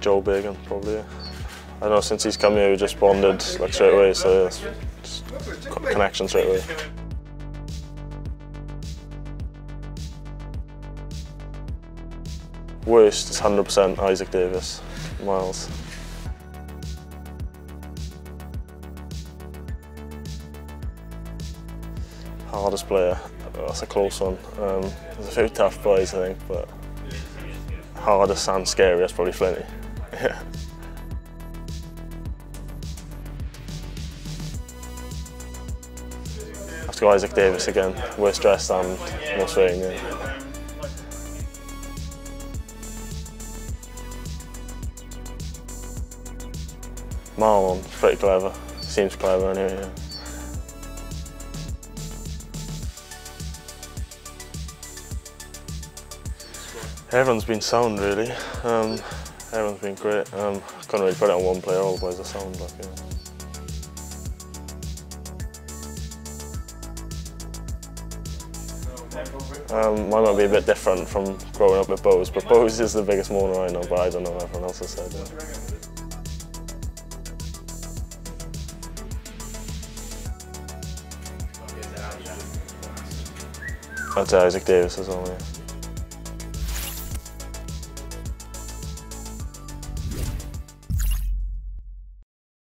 Joe Bagan, probably. I don't know, since he's come here, we just bonded like straight away, so connection straight away. Worst is 100% Isaak Davies, miles. Hardest player, that's a close one. Um, there's a few tough boys, I think, but hardest and scariest probably Flinty. Yeah. Go Isaak Davies again, worst dressed and most rain. Yeah. Marlon, pretty clever. Seems clever anyway. Yeah. Everyone's been sound really. Um, everyone's been great. Um, I can't really put it on one player, all the boys are sound. Like, yeah. Um, mine might be a bit different from growing up with Bose, but Bose is the biggest mourner I know, but I don't know what everyone else has said. Yeah. I'd Isaak Davies as well, yeah.